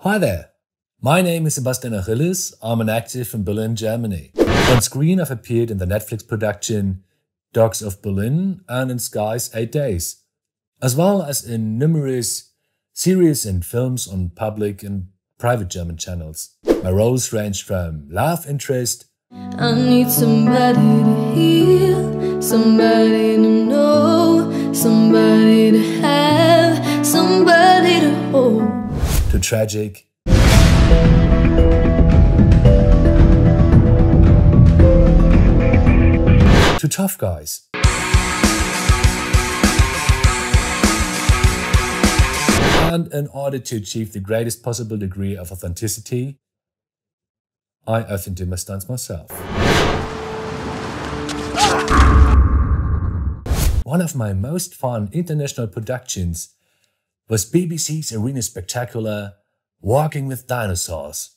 Hi there. My name is Sebastian Achilles. I'm an actor from Berlin, Germany. On screen, I've appeared in the Netflix production Dogs of Berlin and in Sky's Eight Days, as well as in numerous series and films on public and private German channels. My roles range from love interest. I need somebody to heal, somebody to know, somebody to have, somebody. To tragic. To tough guys. And in order to achieve the greatest possible degree of authenticity, I often do my stunts myself. One of my most fun international productions was BBC's arena spectacular Walking with Dinosaurs.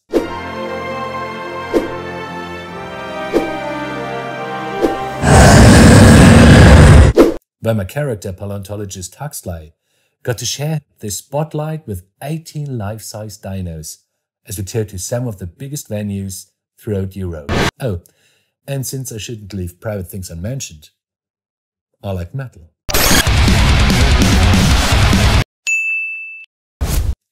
Where my character, paleontologist Huxley, got to share the spotlight with 18 life-size dinos as we toured to some of the biggest venues throughout Europe. Oh, and since I shouldn't leave private things unmentioned, I like metal.